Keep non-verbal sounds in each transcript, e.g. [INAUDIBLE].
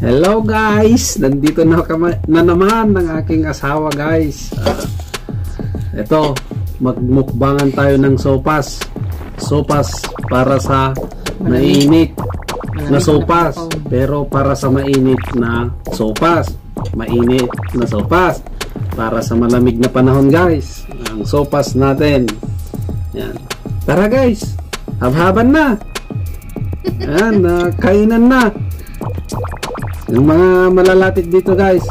Hello guys! Nandito na, kama, na naman ng aking asawa guys. Uh, ito, magmukbangan tayo ng sopas. Sopas para sa mainit na sopas. Pero para sa mainit na sopas. Mainit na sopas. Para sa malamig na panahon guys. Ang sopas natin. Yan. Tara guys! Habhaban na! Yan, uh, kainan na! Yung mga malalapit dito guys,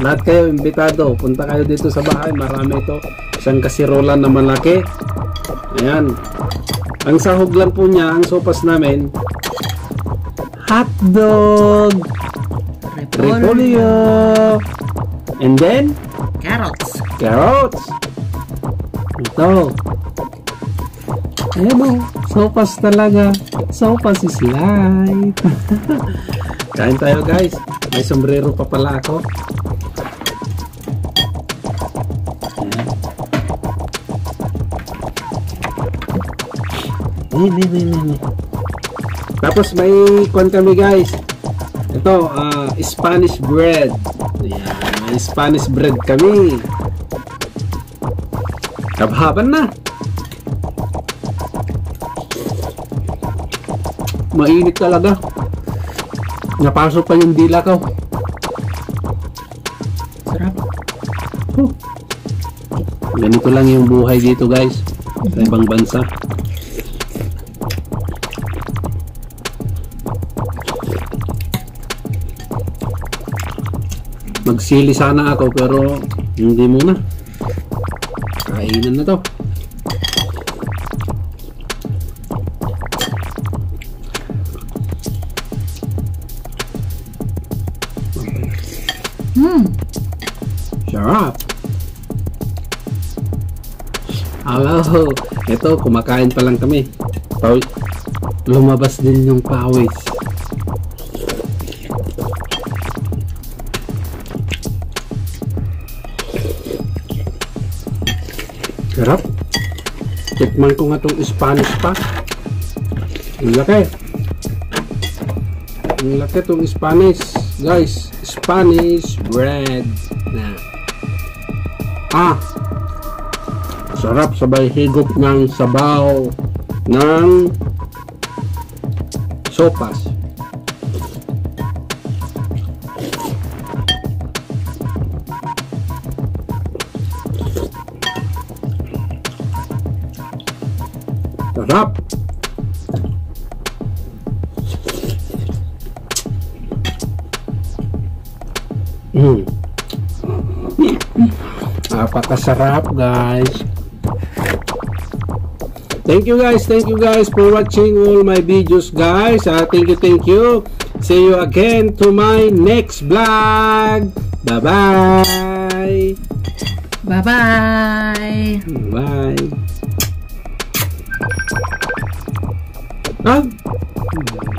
lahat kayo imbitado. Punta kayo dito sa bahay. Marami ito. Isang kasirola na malaki. Ayan. Ang sahog lang po niya, ang sopas namin, hotdog, repolyo, and then, Carrots. carrots. Ito. Ayan o, sopas talaga. Sopas is life. [LAUGHS] Kain tayo guys. May sombrero pa pala ako. Ayan. Ni, ni, ni. Tapos may kwan kami guys. Ito, ah, Spanish bread. Ayan, may Spanish bread kami. Kabhaban na. Mainit talaga. Napasok pa yung dila ko. Sarap. Huh. Ganito lang yung buhay dito guys. Sa ibang bansa. Magsili sana ako pero hindi muna. Kainan na to. Hmm. Sarap. Hello. Ito, kumakain pa lang kami. Pawi lumabas din yung pawis. Sarap. Tikman ko nga itong Spanish pa. Ang laki. Ang laki itong Spanish. Guys, Spanish bread. Na. Ah. Sarap sabay higop ng sabaw ng sopas. Sarap. Mm. Napakasarap guys. Thank you guys, thank you guys for watching all my videos guys. Uh, thank you, thank you. See you again to my next vlog. Bye-bye. Bye-bye. Bye. Ah.